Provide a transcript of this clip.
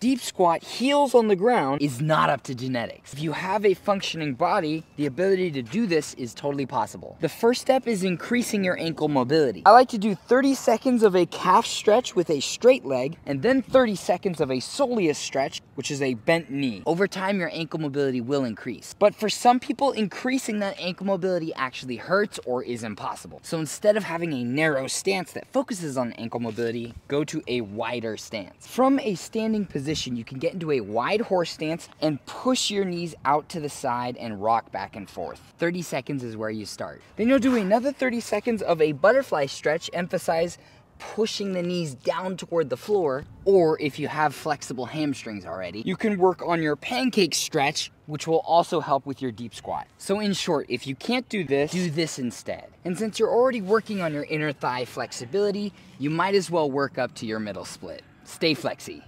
Deep squat heels on the ground is not up to genetics. If you have a functioning body, the ability to do this is totally possible. The first step is increasing your ankle mobility. I like to do 30 seconds of a calf stretch with a straight leg and then 30 seconds of a soleus stretch, which is a bent knee. Over time, your ankle mobility will increase. But for some people, increasing that ankle mobility actually hurts or is impossible. So instead of having a narrow stance that focuses on ankle mobility, go to a wider stance. From a standing position, you can get into a wide horse stance and push your knees out to the side and rock back and forth. 30 seconds is where you start. Then you'll do another 30 seconds of a butterfly stretch, emphasize pushing the knees down toward the floor, or if you have flexible hamstrings already, you can work on your pancake stretch, which will also help with your deep squat. So in short, if you can't do this, do this instead. And since you're already working on your inner thigh flexibility, you might as well work up to your middle split. Stay flexy.